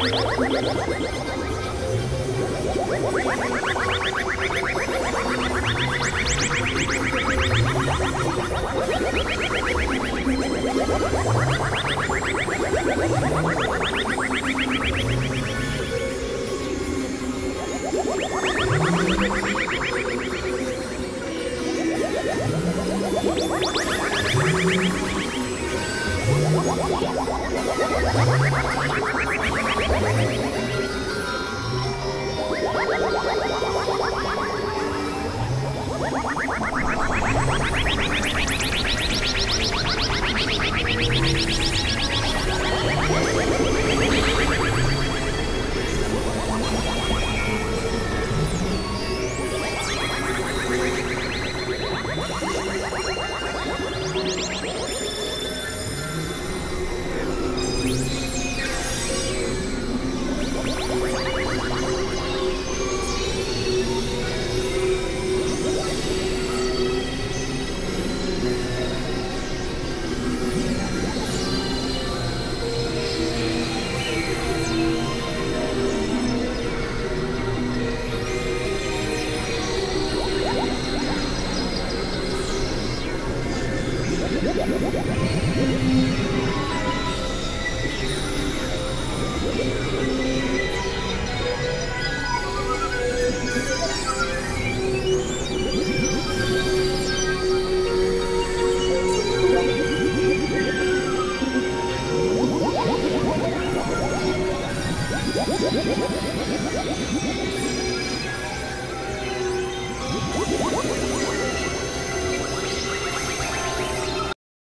What? What?